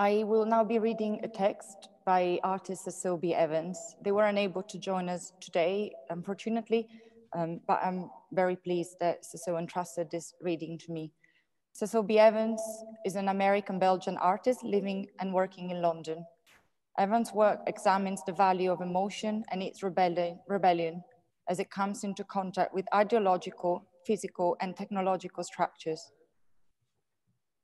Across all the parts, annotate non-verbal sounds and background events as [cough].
I will now be reading a text by artist B. Evans. They were unable to join us today, unfortunately, um, but I'm very pleased that Cécile entrusted this reading to me. Cécile B. Evans is an American-Belgian artist living and working in London. Evans' work examines the value of emotion and its rebellion, rebellion as it comes into contact with ideological, physical, and technological structures.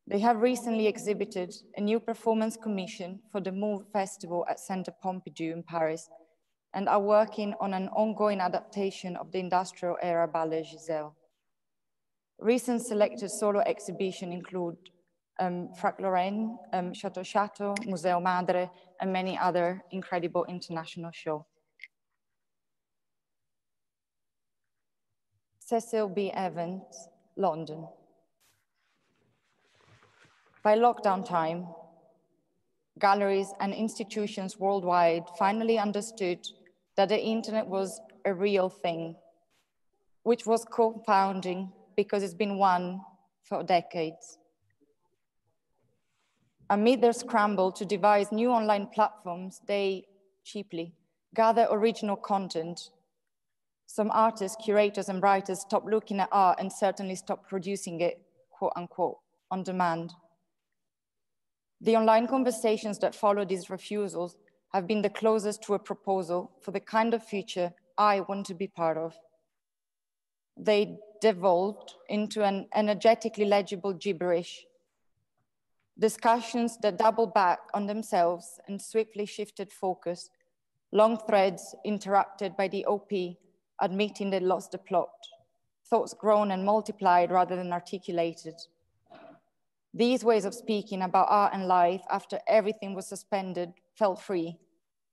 They have recently exhibited a new performance commission for the Move Festival at Centre Pompidou in Paris and are working on an ongoing adaptation of the industrial era ballet Giselle. Recent selected solo exhibitions include um, Frac Lorraine, um, Chateau Shatto, Museo Madre, and many other incredible international shows. Cécile B. Evans, London. By lockdown time, galleries and institutions worldwide finally understood that the internet was a real thing, which was confounding because it's been one for decades. Amid their scramble to devise new online platforms, they cheaply gather original content. Some artists, curators, and writers stop looking at art and certainly stop producing it, quote unquote, on demand. The online conversations that follow these refusals have been the closest to a proposal for the kind of future I want to be part of. They devolved into an energetically legible gibberish. Discussions that double back on themselves and swiftly shifted focus, long threads interrupted by the OP admitting they lost the plot, thoughts grown and multiplied rather than articulated. These ways of speaking about art and life after everything was suspended felt free,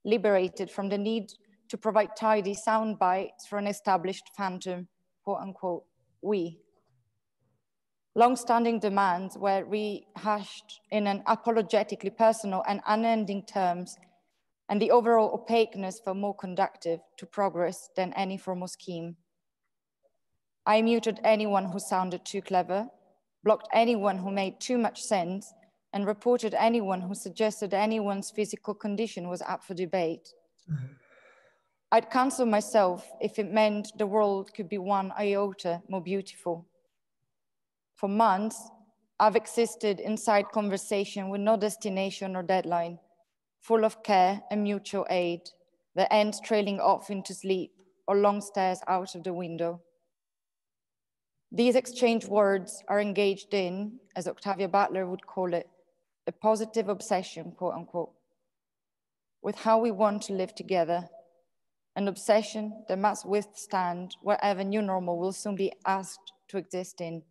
liberated from the need to provide tidy sound bites for an established phantom, quote unquote, we. Long-standing demands were rehashed in an apologetically personal and unending terms, and the overall opaqueness felt more conductive to progress than any formal scheme. I muted anyone who sounded too clever, blocked anyone who made too much sense, and reported anyone who suggested anyone's physical condition was up for debate. [sighs] I'd cancel myself if it meant the world could be one iota more beautiful. For months, I've existed inside conversation with no destination or deadline, full of care and mutual aid, the ends trailing off into sleep or long stares out of the window. These exchange words are engaged in, as Octavia Butler would call it, a positive obsession, quote unquote, with how we want to live together, an obsession that must withstand whatever new normal will soon be asked to exist in,